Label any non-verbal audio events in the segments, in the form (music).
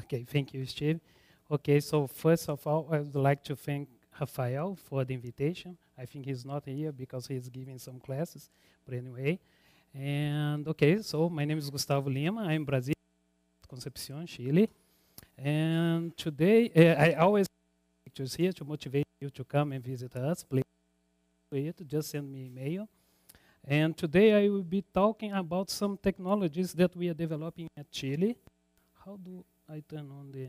Okay, thank you, Steve. Okay, so first of all, I would like to thank Rafael for the invitation. I think he's not here because he's giving some classes, but anyway. And okay, so my name is Gustavo Lima. I'm Brazil, Concepcion, Chile. And today, uh, I always pictures here to motivate you to come and visit us. Please just send me email. And today I will be talking about some technologies that we are developing at Chile. How do I turn on the,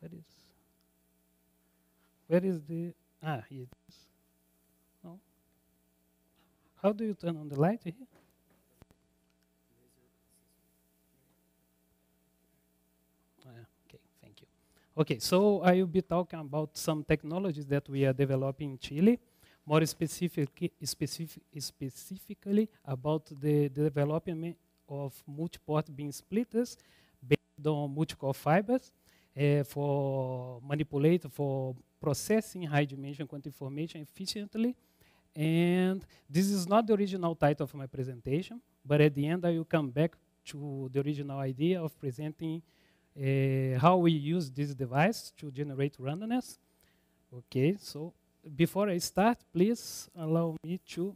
where is, where is the, ah, here it is. No. How do you turn on the light here? Ah, okay, thank you. Okay, so I will be talking about some technologies that we are developing in Chile more specific, specific, specifically about the, the development of multi-port beam splitters based on multi-core fibers uh, for manipulate, for processing high dimension quantum information efficiently. And this is not the original title of my presentation, but at the end I will come back to the original idea of presenting uh, how we use this device to generate randomness. Okay, so before I start, please allow me to,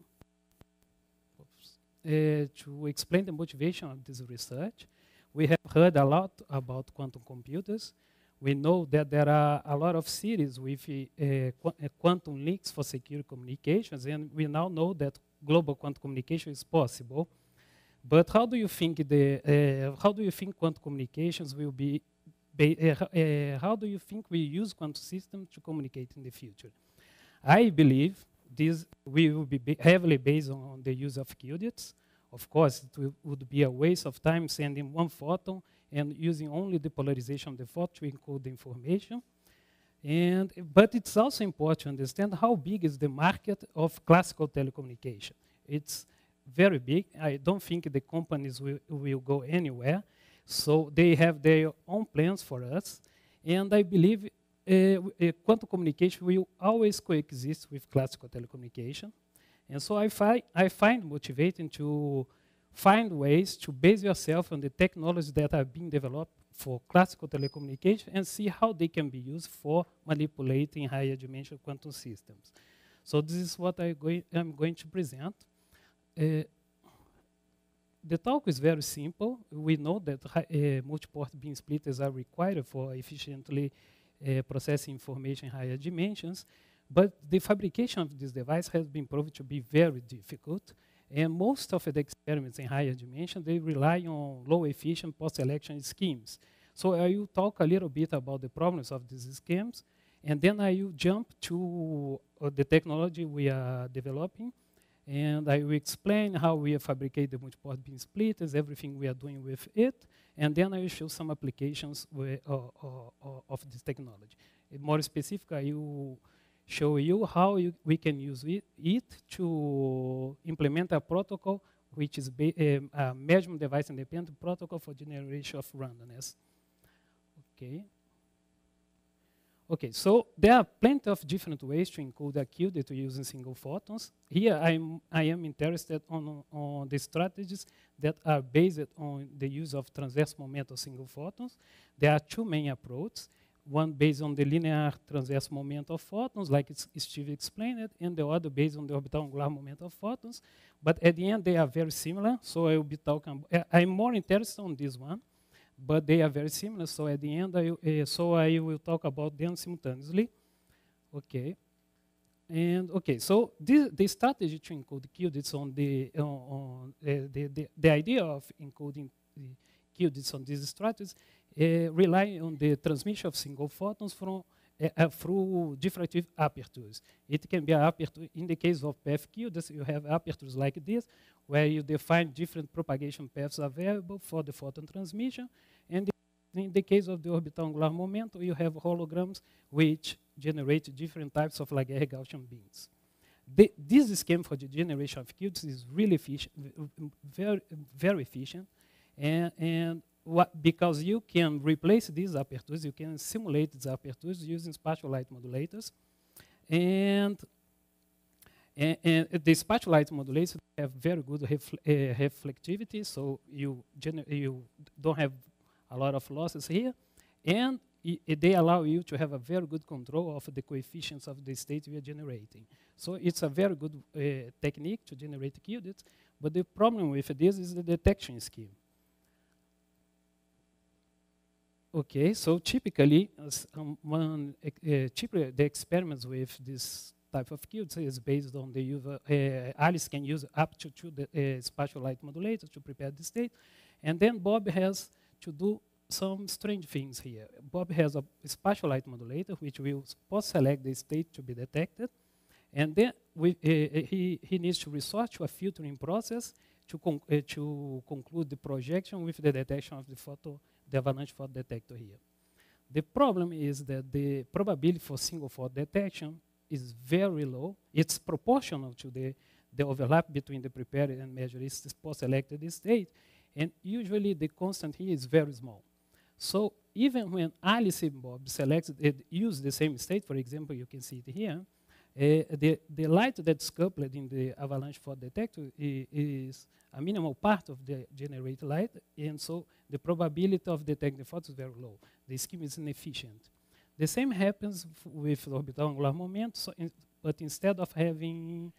uh, to explain the motivation of this research. We have heard a lot about quantum computers. We know that there are a lot of cities with uh, qu uh, quantum links for secure communications, and we now know that global quantum communication is possible. But how do you think the how do you think quantum communications will be? How do you think we use quantum systems to communicate in the future? I believe this will be heavily based on the use of qubits. Of course, it would be a waste of time sending one photon and using only the polarization of the photon to encode the information. And, but it's also important to understand how big is the market of classical telecommunication. It's very big. I don't think the companies will, will go anywhere. So they have their own plans for us. And I believe uh, uh, quantum communication will always coexist with classical telecommunication. And so I, fi I find motivating to find ways to base yourself on the technologies that are being developed for classical telecommunication and see how they can be used for manipulating higher dimensional quantum systems. So this is what I am going to present. Uh, the talk is very simple. We know that uh, multi-port beam splitters are required for efficiently uh, processing information in higher dimensions. But the fabrication of this device has been proven to be very difficult. And most of the experiments in higher dimension, they rely on low efficient post-selection schemes. So I will talk a little bit about the problems of these schemes, and then I will jump to uh, the technology we are developing, and I will explain how we fabricate the multi-port beam splitters, everything we are doing with it, and then I will show some applications with, uh, uh, of this technology. more specific, I will show you how you, we can use it, to implement a protocol which is um, a measurement device independent protocol for generation of randomness. Okay. Okay, so there are plenty of different ways to encode a qubit using single photons. Here I'm, I am interested on, on the strategies that are based on the use of transverse moment of single photons. There are two main approaches one based on the linear transverse moment of photons, like Steve explained and the other based on the orbital angular moment of photons. But at the end, they are very similar, so I will be talking, I'm more interested on this one, but they are very similar, so at the end, I, uh, so I will talk about them simultaneously. Okay. And okay, so this, the strategy to encode qubits on the, uh, on, uh, the, the, the idea of encoding qubits on these strategies uh, rely on the transmission of single photons from uh, through different apertures. It can be an aperture, in the case of PFQ, you have apertures like this, where you define different propagation paths available for the photon transmission. And in the case of the orbital angular momentum, you have holograms which generate different types of Laguerre Gaussian beams. The, this scheme for the generation of qubits is really efficient, very, very efficient, and, and what, because you can replace these apertures, you can simulate these apertures using spatial light modulators. And, And, and the spatial light modulators have very good refl uh, reflectivity, so you, you don't have a lot of losses here. And they allow you to have a very good control of the coefficients of the state we are generating. So it's a very good uh, technique to generate qubits, but the problem with this is the detection scheme. Okay, so typically, um, one, uh, typically the experiments with this type of qubits is based on the uh, Alice can use up to two uh, spatial light modulators to prepare the state, and then Bob has to do some strange things here. Bob has a spatial light modulator which will post-select the state to be detected, and then we, uh, he, he needs to resort to a filtering process to, con uh, to conclude the projection with the detection of the photo, the avalanche photo detector here. The problem is that the probability for single fault detection is very low. It's proportional to the, the overlap between the prepared and measured post-selected state, and usually the constant here is very small. So even when Alice and Bob selects, it use the same state, for example, you can see it here, the, the light that's coupled in the avalanche photo detector is a minimal part of the generated light, and so the probability of detecting the fault is very low. The scheme is inefficient. The same happens with orbital angular momentum, so in, but instead of having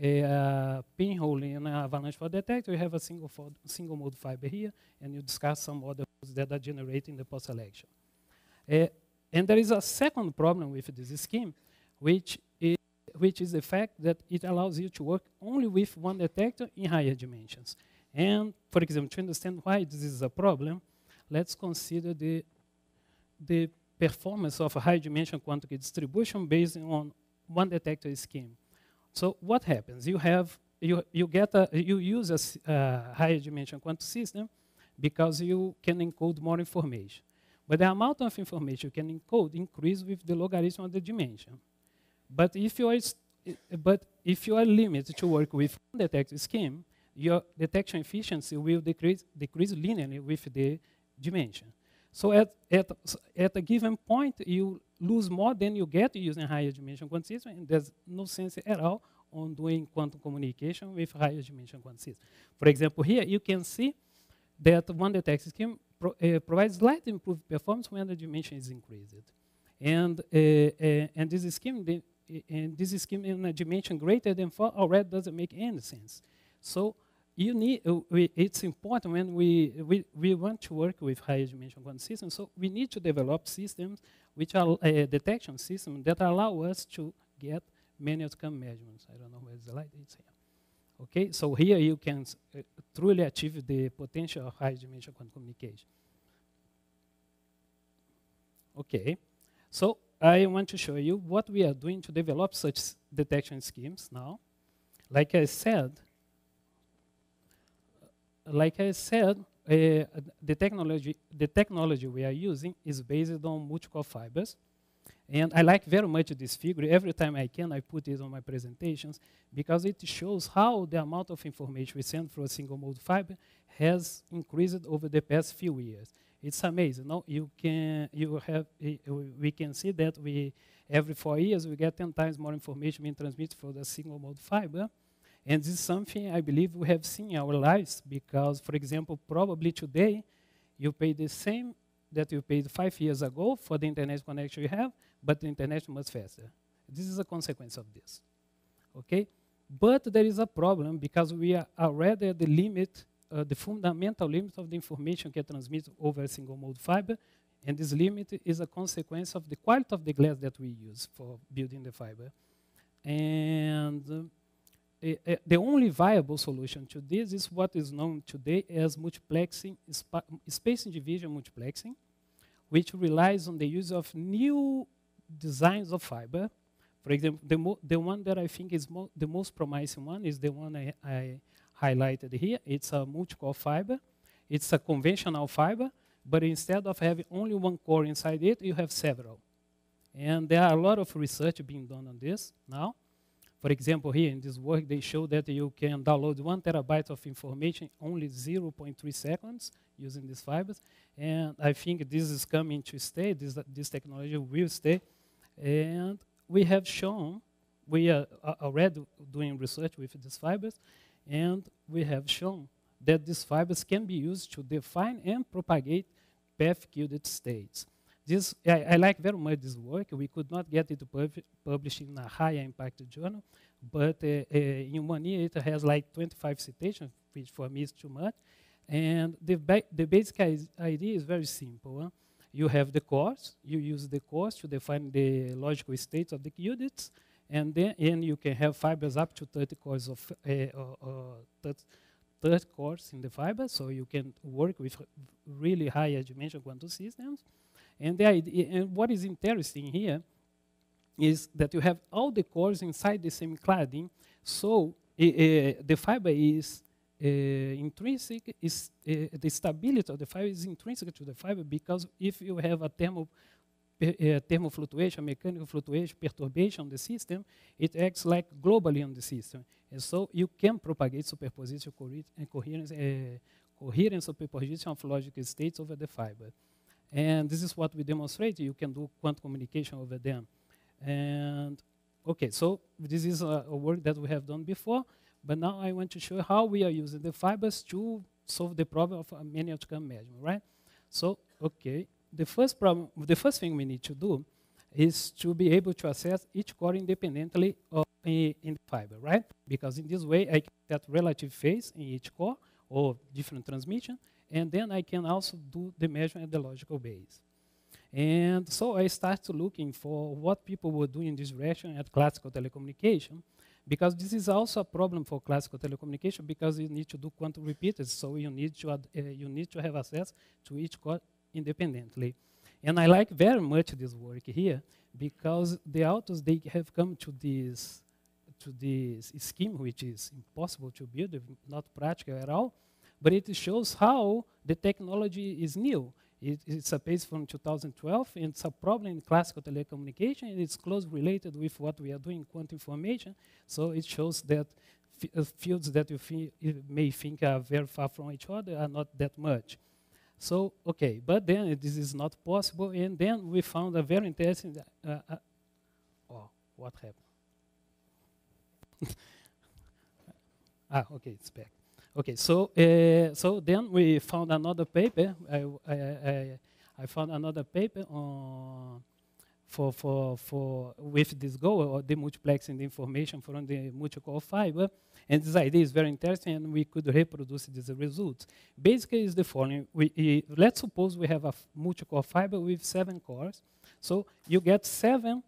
a uh, pinhole in an avalanche photo detector, you have a single, single mode fiber here, and you discuss some other that are generating the post-selection. Uh, and there is a second problem with this scheme, which which is the fact that it allows you to work only with one detector in higher dimensions. And, for example, to understand why this is a problem, let's consider the, the performance of a high dimension quantum distribution based on one detector scheme. So what happens? You have you you get a you use a uh, higher dimension quantum system because you can encode more information. But the amount of information you can encode increases with the logarithm of the dimension. But if you are, but if you are limited to work with one detector scheme, your detection efficiency will decrease, decrease linearly with the dimension. So at, at, at a given point, you lose more than you get using higher dimension quantum and there's no sense at all on doing quantum communication with higher dimension quantum. For example, here you can see that one detector scheme pro, uh, provides slightly improved performance when the dimension is increased. And, uh, uh, and this scheme, and this scheme in a dimension greater than 4 already doesn't make any sense. So you need, we, it's important when we, we, we want to work with higher dimension quantum systems, so we need to develop systems which are uh, detection systems that allow us to get many outcome measurements. I don't know where the light is here. Okay, so here you can uh, truly achieve the potential of high dimension quantum communication. Okay, so I want to show you what we are doing to develop such detection schemes now. Like I said, like I said, uh, the technology the technology we are using is based on multi-core fibers. And I like very much this figure. Every time I can, I put it on my presentations because it shows how the amount of information we send through a single mode fiber has increased over the past few years. It's amazing. No, you can you have we can see that we every four years we get 10 times more information being transmitted for the single mode fiber. And this is something I believe we have seen in our lives because, for example, probably today you pay the same that you paid five years ago for the internet connection you have, but the internet much faster. This is a consequence of this. Okay? But there is a problem because we are already at the limit, uh, the fundamental limit of the information can transmit over a single mode fiber, and this limit is a consequence of the quality of the glass that we use for building the fiber. And uh, uh, the only viable solution to this is what is known today as multiplexing, space division multiplexing, which relies on the use of new designs of fiber. For example, the, the one that I think is mo the most promising one is the one I, I highlighted here. It's a multi-core fiber. It's a conventional fiber, but instead of having only one core inside it, you have several. And there are a lot of research being done on this now. For example, here in this work, they show that you can download one terabyte of information only 0.3 seconds using these fibers. And I think this is coming to stay. This, this technology will stay. And we have shown we are already doing research with these fibers, and we have shown that these fibers can be used to define and propagate path-qudit states. This, I, I, like very much this work. We could not get it pub published in a high impact journal, but uh, uh, in one year it has like 25 citations, which for me is too much. And the, ba the basic idea is very simple. Huh? You have the cores, you use the cores to define the logical states of the qudits, and then and you can have fibers up to 30 cores of uh, uh, 30, 30 cores in the fiber, so you can work with really high dimension quantum systems. And, the idea, and what is interesting here is that you have all the cores inside the same cladding, so the fiber is uh, intrinsic, is, uh, the stability of the fiber is intrinsic to the fiber because if you have a thermal uh, thermal fluctuation, mechanical fluctuation, perturbation on the system, it acts like globally on the system. And so you can propagate superposition and coherence, uh, coherent superposition of logical states over the fiber. And this is what we demonstrate. You can do quantum communication over them. And okay, so this is a, a, work that we have done before, but now I want to show how we are using the fibers to solve the problem of many outcome measurement, right? So, okay, the first problem, the first thing we need to do is to be able to assess each core independently of, in, in the fiber, right? Because in this way, I can get relative phase in each core or different transmission, and then I can also do the measurement at the logical base. And so I started looking for what people were doing in this direction at classical telecommunication, because this is also a problem for classical telecommunication because you need to do quantum repeaters, so you need to, uh, you need to have access to each core independently. And I like very much this work here because the authors, they have come to this, to this scheme which is impossible to build, not practical at all, but it shows how the technology is new. It, it's a paper from 2012, and it's a problem in classical telecommunication, and it's closely related with what we are doing in quantum information. So it shows that uh, fields that you, you may think are very far from each other are not that much. So, okay, but then this is not possible, and then we found a very interesting, uh, uh, oh, what happened? (laughs) ah, okay, it's back. Okay, so uh, so then we found another paper. I, I, I, I found another paper on for for for with this goal or demultiplexing the information from the multi-core fiber. And this idea is very interesting, and we could reproduce these results. Basically, is the following: we, let's suppose we have a multi-core fiber with seven cores. So you get seven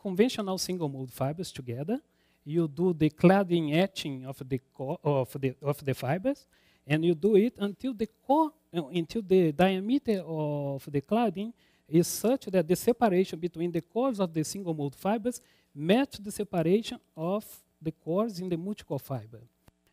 conventional single-mode fibers together you do the cladding etching of the core of the of the fibers, and you do it until the core uh, until the diameter of the cladding is such that the separation between the cores of the single mode fibers match the separation of the cores in the multi-core fiber.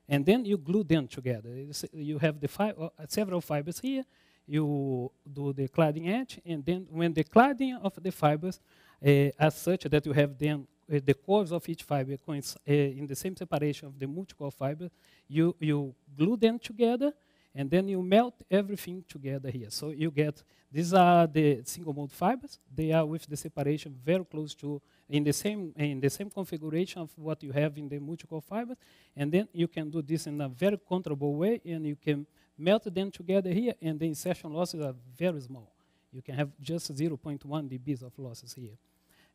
And then you glue them together. You have the fi uh, several fibers here, you do the cladding etch, and then when the cladding of the fibers uh, are such that you have them uh, the cores of each fiber uh, in the same separation of the multi-core fiber, you, you glue them together, and then you melt everything together here. So you get, these are the single mode fibers. They are with the separation very close to, in the same, in the same configuration of what you have in the multi-core fibers. And then you can do this in a very controllable way, and you can melt them together here, and the insertion losses are very small. You can have just 0.1 dBs of losses here.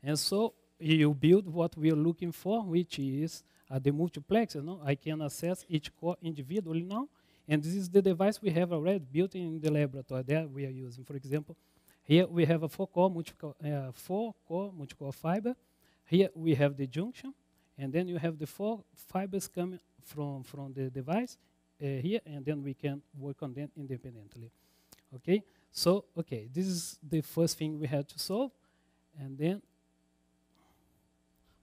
And so you build what we are looking for, which is uh, the multiplexer. No? I can access each core individually now, and this is the device we have already built in the laboratory that we are using. For example, here we have a four-core uh, four core multi-core fiber. Here we have the junction, and then you have the four fibers coming from, from the device uh, here, and then we can work on them independently. Okay, so, okay, this is the first thing we had to solve, and then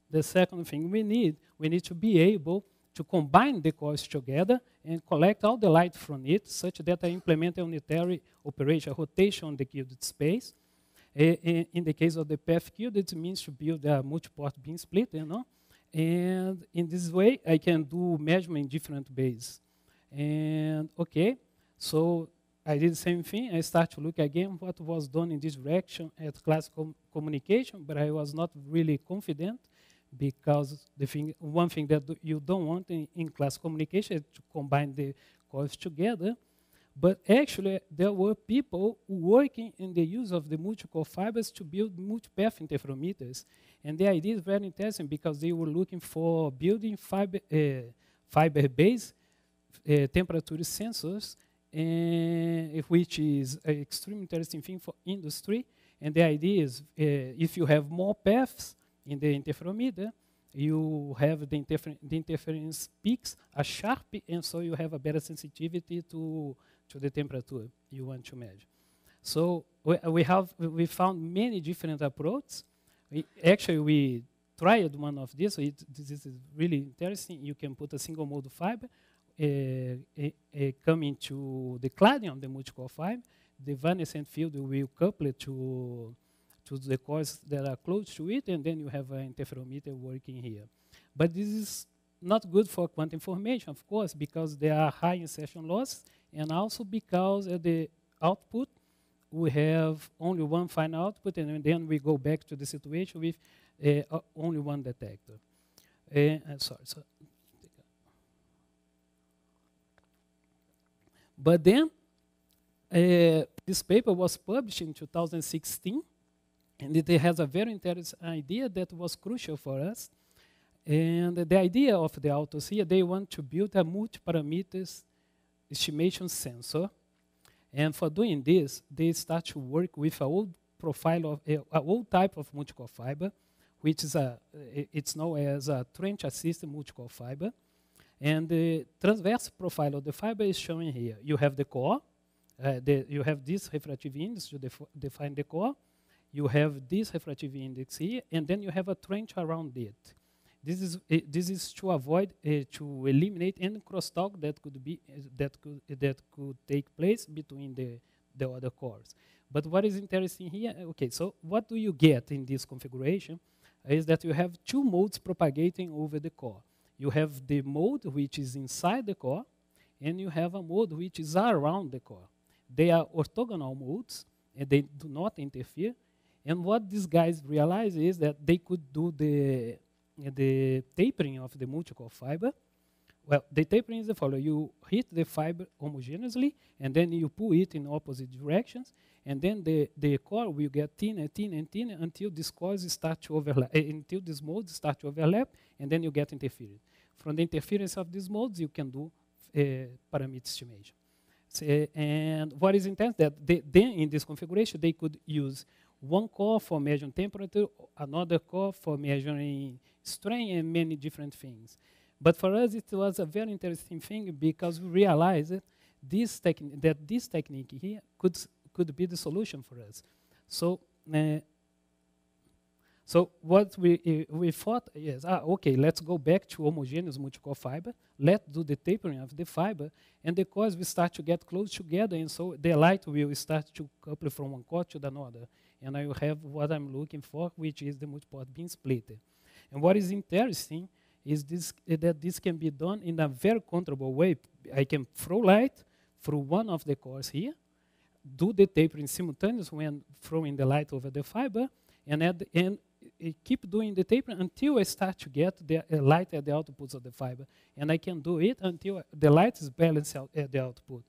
the second thing we need, we need to be able to combine the cores together and collect all the light from it such that I implement a unitary operation, a rotation on the qudit space. in the case of the path qudit, it means to build a multi-port beam split, you know? And in this way, I can do measurement in different bases. And okay, so I did the same thing. I start to look again what was done in this direction at classical communication, but I was not really confident because the thing, one thing that you don't want in, in class communication is to combine the cores together. But actually, there were people working in the use of the multi-core fibers to build multipath interferometers. And the idea is very interesting because they were looking for building fiber, uh, fiber-based uh, temperature sensors, uh, which is an extremely interesting thing for industry. And the idea is uh, if you have more paths in the interferometer, you have the, interfer the interference peaks are sharp, and so you have a better sensitivity to, to the temperature you want to measure. So we, we have we found many different approaches. We, actually, we tried one of these. So it, this is really interesting. You can put a single mode fiber uh, uh, coming to the cladding of the multi-core fiber. The evanescent field will couple it to to the cores that are close to it, and then you have an interferometer working here. But this is not good for quantum information, of course, because there are high insertion loss, and also because at the output, we have only one final output, and then we go back to the situation with uh, only one detector. Uh, sorry, so but then uh, this paper was published in 2016, and it has a very interesting idea that was crucial for us. And the idea of the authors here, they want to build a multi-parameters estimation sensor. And for doing this, they start to work with an old profile of a, a old type of multi-core fiber, which is a it's known as a trench assisted multi-core fiber. And the transverse profile of the fiber is shown here. You have the core, uh, the, you have this refractive index to def define the core, you have this refractive index here, and then you have a trench around it. This is uh, this is to avoid uh, to eliminate any crosstalk that could be uh, that could that could take place between the the other cores. But what is interesting here? Okay, so what do you get in this configuration? Is that you have two modes propagating over the core. You have the mode which is inside the core, and you have a mode which is around the core. They are orthogonal modes, and they do not interfere, and what these guys realized is that they could do the, the tapering of the multi-core fiber. Well, the tapering is the following. You hit the fiber homogeneously, and then you pull it in opposite directions, and then the, the core will get thinner, thinner, and thinner until these cores start to overlap, uh, until these modes start to overlap, and then you get interference. From the interference of these modes, you can do uh, parameter estimation. So, uh, and what is intense that they, then in this configuration, they could use one core for measuring temperature, another core for measuring strain, and many different things. But for us, it was a very interesting thing because we realized this that this technique here could, could be the solution for us. So, uh, so what we, uh, we thought is, ah, okay, let's go back to homogeneous multi-core fiber. Let's do the tapering of the fiber, and the cores will start to get close together, and so the light will start to couple from one core to the another and I will have what I'm looking for, which is the multiport beam splitter. And what is interesting is this, that this can be done in a very controllable way. I can throw light through one of the cores here, do the tapering simultaneously when throwing the light over the fiber, and at the end, keep doing the tapering until I start to get the uh, light at the outputs of the fiber. And I can do it until the light is balanced at the output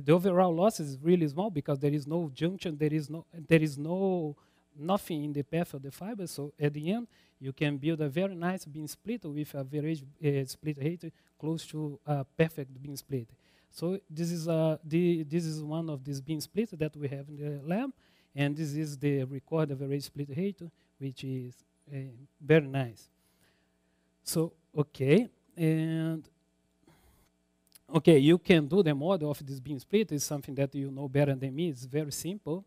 the, overall loss is really small because there is no junction, there is no, there is no nothing in the path of the fiber. So at the end, you can build a very nice beam split with a very uh, split rate close to a perfect beam split. So this is, uh, the, this is one of these beam splits that we have in the lab, and this is the record average split rate, which is uh, very nice. So, okay, and okay, you can do the model of this beam split. It's something that you know better than me. It's very simple.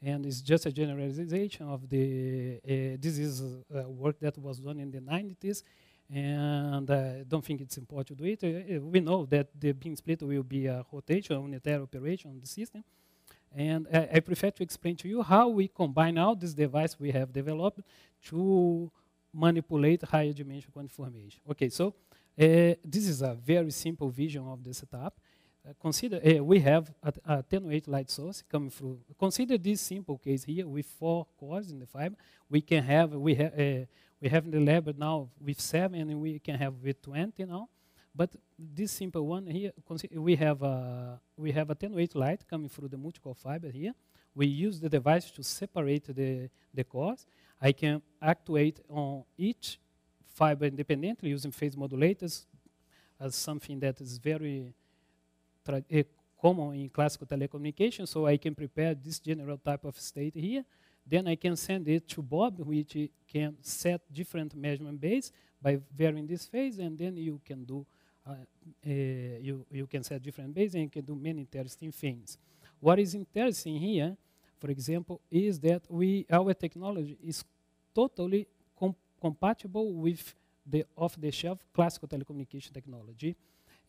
And it's just a generalization of the, uh, this is a work that was done in the 90s. And I don't think it's important to do it. Uh, we know that the beam split will be a rotation, unitary operation on the system. And I, I prefer to explain to you how we combine all this device we have developed to manipulate higher dimension quantum information. Okay, so uh, this is a very simple vision of the setup. Uh, consider uh, we have a, a attenuate light source coming through. Consider this simple case here with four cores in the fiber. We can have we have We have in the lab now with seven, and we can have with 20 now. But this simple one here, we have we have attenuate light coming through the multi-core fiber here. We use the device to separate the, the cores. I can actuate on each fiber independently using phase modulators as something that is very uh, common in classical telecommunication. So I can prepare this general type of state here. Then I can send it to Bob, which can set different measurement base by varying this phase, and then you can do uh, uh, you, you can set different base and you can do many interesting things. What is interesting here, for example, is that we our technology is totally compatible with the off-the-shelf classical telecommunication technology.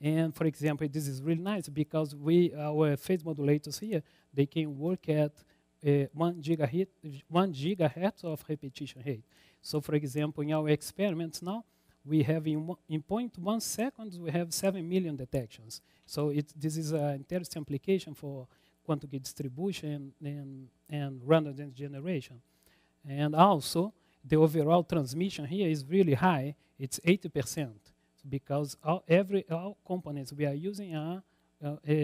And for example, this is really nice because we our phase modulators here they can work at uh, one gigahertz one gigahertz of repetition rate. So for example, in our experiments now, we have in, in 0.1 seconds, we have 7 million detections. So it, this is an interesting application for quantum gate distribution and, and random generation. And also, the overall transmission here is really high. It's 80% because all, every, all components we are using are uh, uh,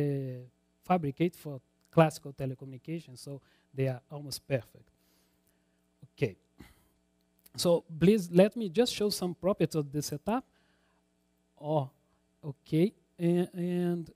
fabricated for classical telecommunications, so they are almost perfect. Okay. So please let me just show some properties of the setup. Oh, okay, and, and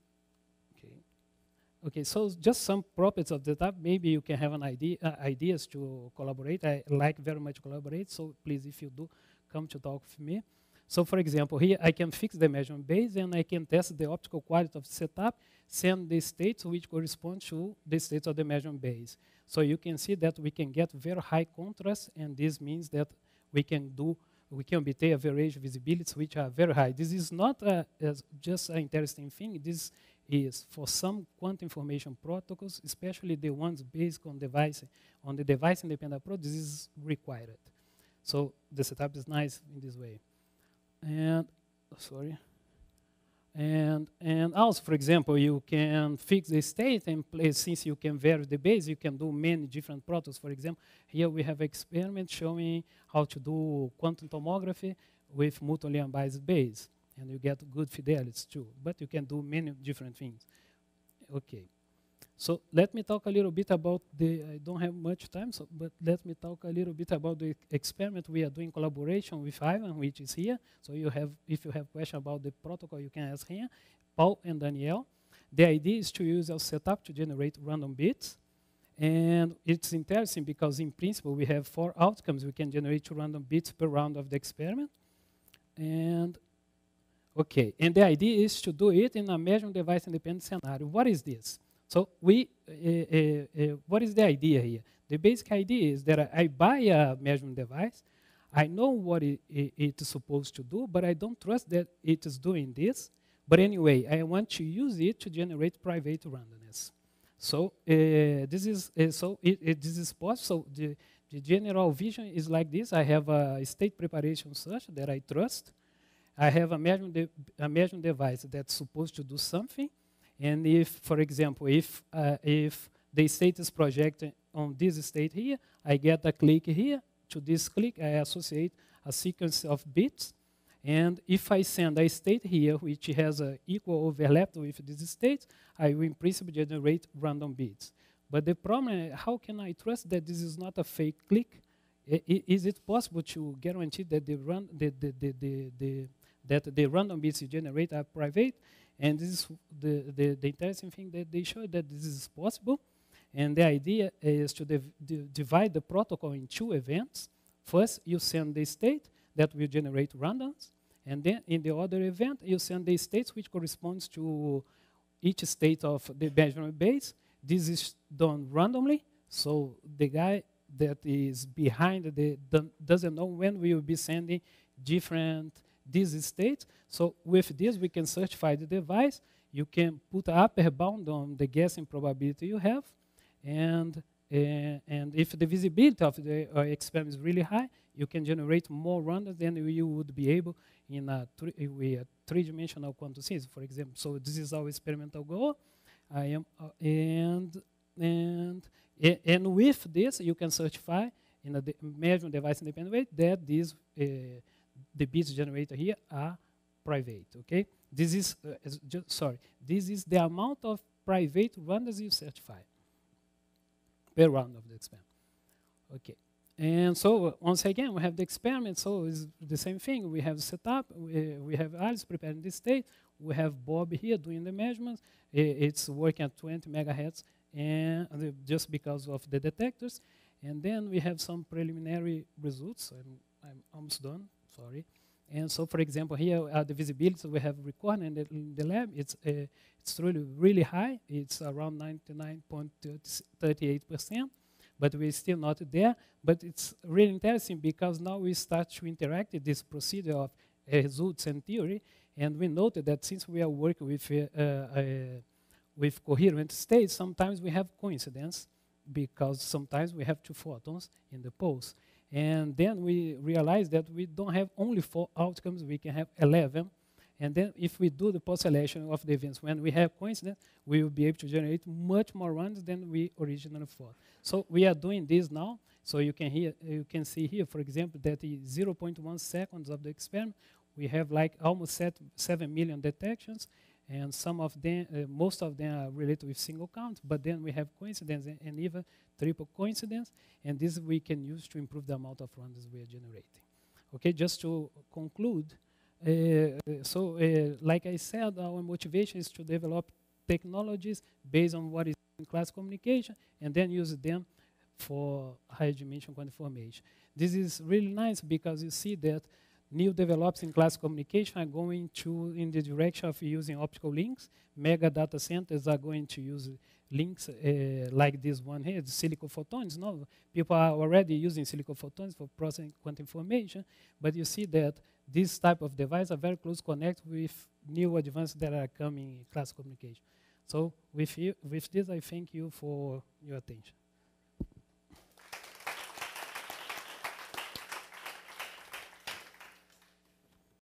okay. So just some properties of the setup. Maybe you can have an idea, uh, ideas to collaborate. I like very much collaborate. So please, if you do, come to talk with me. So for example, here I can fix the measurement base and I can test the optical quality of the setup, send the states which correspond to the states of the measurement base. So you can see that we can get very high contrast and this means that we can do, we can obtain average visibilities which are very high. This is not a, just an interesting thing. This is for some quantum information protocols, especially the ones based on device, on the device independent approach, this is required. So the setup is nice in this way. And, oh, sorry. And, and also, for example, you can fix the state and place, since you can vary the base, you can do many different protocols. For example, here we have experiment showing how to do quantum tomography with mutually unbiased base. And you get good fidelities too. But you can do many different things. Okay. So let me talk a little bit about the, I don't have much time, so, but let me talk a little bit about the experiment we are doing collaboration with Ivan, which is here. So you have, if you have question about the protocol, you can ask here. Paul and Daniel. The idea is to use our setup to generate random bits. And it's interesting because in principle, we have four outcomes. We can generate two random bits per round of the experiment. And okay, and the idea is to do it in a measurement device independent scenario. What is this? So we, uh, uh, what is the idea here? The basic idea is that I buy a measurement device, I know what it, it, is supposed to do, but I don't trust that it is doing this. But anyway, I want to use it to generate private randomness. So uh, this is uh, so it, it, this is possible. So the, the general vision is like this. I have a state preparation search that I trust. I have a measurement, a device that's supposed to do something. And if, for example, if, uh, if the state is projected on this state here, I get a click here. To this click, I associate a sequence of bits. And if I send a state here, which has an equal overlap with this state, I will in principle generate random bits. But the problem how can I trust that this is not a fake click? I, is it possible to guarantee that the, run, the, the, the, the, that the random bits you generate are private? And this is the, the, the interesting thing that they show that this is possible. And the idea is to div divide the protocol in two events. First, you send the state that will generate randoms. And then in the other event, you send the states which corresponds to each state of the measurement base. This is done randomly. So the guy that is behind the doesn't know when we will be sending different this state. So with this, we can certify the device. You can put upper bound on the guessing probability you have. And, uh, and if the visibility of the uh, experiment is really high, you can generate more randoms than you would be able in a, three, a three-dimensional quantum system, for example. So this is our experimental goal. I am, uh, and, and, and with this, you can certify in a de measurement device independent way that this the bits generated here are private. Okay, this is uh, just, sorry. This is the amount of private runners you certify per round of the experiment. Okay. And so uh, once again, we have the experiment. So it's the same thing. We have setup. We, we have Alice preparing the state. We have Bob here doing the measurements. it's working at 20 megahertz, and just because of the detectors. And then we have some preliminary results. I'm, I'm almost done. Sorry. And so, for example, here the visibility we have recorded in the, in the lab, it's, uh, it's really, really high. It's around 99.38% but we're still not there. But it's really interesting because now we start to interact with this procedure of uh, results and theory, and we noted that since we are working with, uh, uh, with coherent states, sometimes we have coincidence because sometimes we have two photons in the pulse. And then we realize that we don't have only four outcomes, we can have 11 and then if we do the post-selection of the events when we have coincidence, we will be able to generate much more runs than we originally thought. So we are doing this now. So you can, hear, you can see here, for example, that in 0.1 seconds of the experiment, we have like almost set 7 million detections, and some of them, uh, most of them are related with single counts, but then we have coincidence and, and even triple coincidence, and this we can use to improve the amount of runs we are generating. Okay, just to conclude, uh, so, uh, like I said, our motivation is to develop technologies based on what is in class communication and then use them for higher dimension quantum information. This is really nice because you see that new develops in class communication are going to in the direction of using optical links. Mega data centers are going to use links uh, like this one here, silicon photons. No, people are already using silicon photons for processing quantum information, but you see that this type of device are very close connect with new advances that are coming in class communication. So with, you, with this, I thank you for your attention.